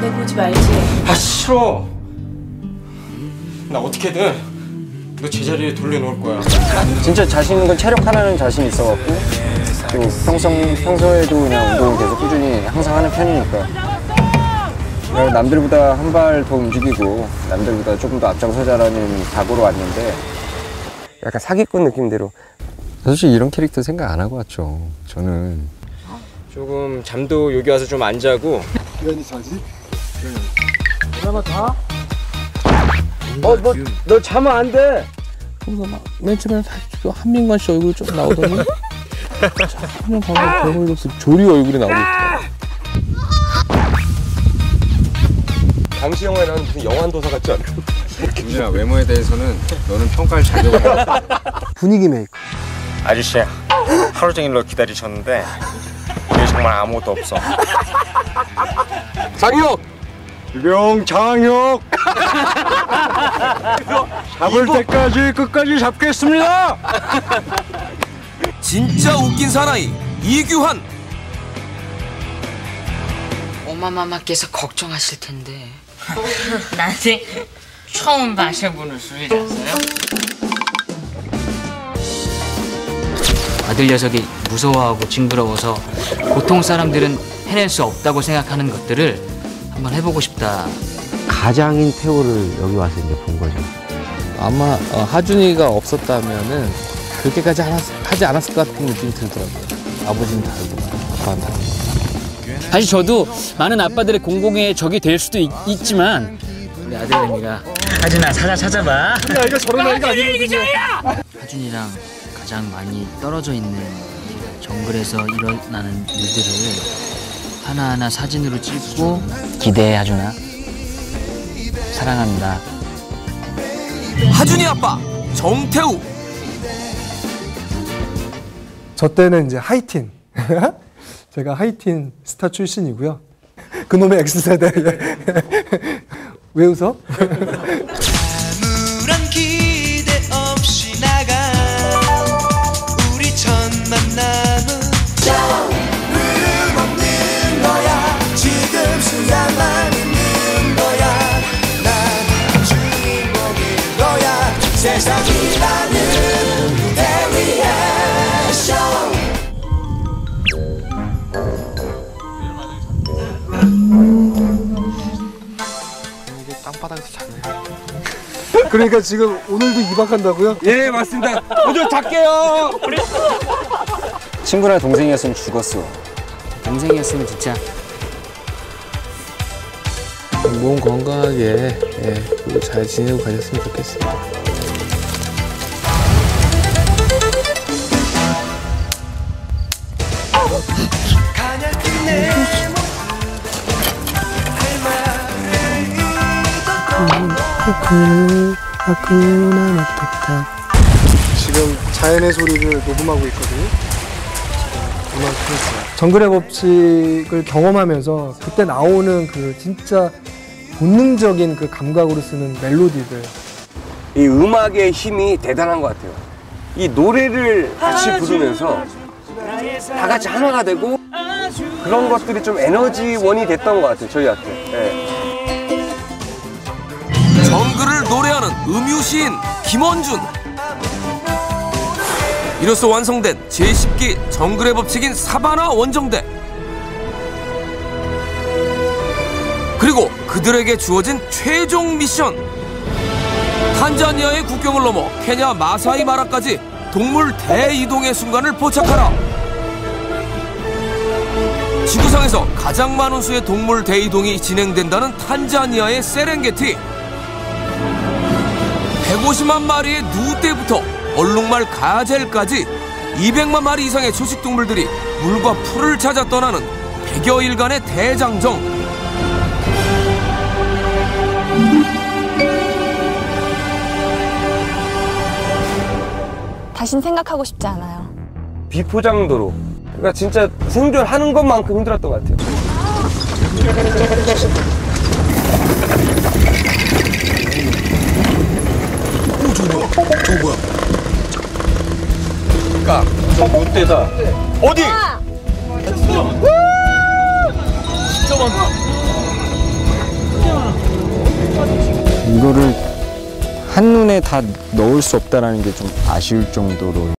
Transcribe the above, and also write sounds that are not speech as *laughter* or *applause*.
내 보지 말지. 아 싫어. 나 어떻게든 너 제자리에 돌려놓을 거야. 진짜 자신 있는 건 체력 하나는 자신 있어갖고 또 평소, 평소에도 그냥 운동을 계속 꾸준히 항상 하는 편이니까 남들보다 한 발 더 움직이고 남들보다 조금 더 앞장서자라는 각오로 왔는데 약간 사기꾼 느낌대로 사실 이런 캐릭터 생각 안 하고 왔죠. 저는 조금 잠도 여기 와서 좀 안 자고 어, 뭐, 너 자면 안 돼. 그래서 막맨 처음에 한민관 씨 얼굴이 좀 나오더니 *laughs* 한명 가면 별볼일 없어 조리 얼굴이 나오고 있더라. 당시 영화에 나오는 무슨 영환도사 같지 않아? *laughs* 윤주야 외모에 대해서는 너는 평가를 자격이 없다. *laughs* 분위기 메이커. 아저씨 하루 종일 너 기다리셨는데 우리 정말 아무것도 없어. 장혁! 장혁 *laughs* 잡을 때까지 끝까지 잡겠습니다. 진짜 웃긴 사나이 이규환 엄마마마께서 걱정하실 텐데 *laughs* 나한테 처음 마셔보는 술이라서요? 아들 녀석이 무서워하고 징그러워서 보통 사람들은 해낼 수 없다고 생각하는 것들을 한번 해보고 싶다. 가장인 태호를 여기 와서 이제 본 거죠. 아마 어, 하준이가 없었다면은 그렇게까지 하지 않았을 것 같은 느낌이 들더라고요. 아버지는 다르고 아빠는 다르고. 사실 저도 많은 아빠들의 공공의 적이 될 수도 있, 지만 우리 아들내미가 하준아 찾아 찾아봐. 나이가 저런 나이가 아니거든요. 하준이랑 가장 많이 떨어져 있는 정글에서 일어나는 일들을 하나하나 사진으로 찍고 기대해 하준아. 사랑합니다. 하준이 아빠 정태우 저 때는 이제 하이틴. *laughs* 제가 하이틴 스타 출신이고요. 그놈의 X세대. *laughs* 왜 웃어? *laughs* 세상이라는 무대 위에 쇼 그러니까 지금 오늘도 입학한다고요? 예 맞습니다. 먼저 잘게요. 친구나 동생이었으면 죽었어. 동생이었으면 진짜 몸 건강하게 예, 잘 지내고 가셨으면 좋겠습니다. 지금 자연의 소리를 녹음하고 있거든요. 음악 프로스. 정글의 법칙을 경험하면서 그때 나오는 그 진짜 본능적인 그 감각으로 쓰는 멜로디들. 이 음악의 힘이 대단한 것 같아요. 이 노래를 같이 부르면서 다 같이 하나가 되고 그런 것들이 좀 에너지원이 됐던 것 같아요. 저희한테. 음유시인 김원준. 이로써 완성된 제10기 정글의 법칙인 사바나 원정대. 그리고 그들에게 주어진 최종 미션. 탄자니아의 국경을 넘어 케냐 마사이 마라까지 동물 대이동의 순간을 포착하라. 지구상에서 가장 많은 수의 동물 대이동이 진행된다는 탄자니아의 세렝게티 150만 마리의 누떼부터 얼룩말 가젤까지 200만 마리 이상의 초식 동물들이 물과 풀을 찾아 떠나는 100여 일간의 대장정. 다신 생각하고 싶지 않아요. 비포장도로. 그러니까 진짜 생존하는 것만큼 힘들었던 것 같아요. *laughs* 롯데다. 어디? 진짜 많다. 이거를 한눈에 다 넣을 수 없다는 게 좀 아쉬울 정도로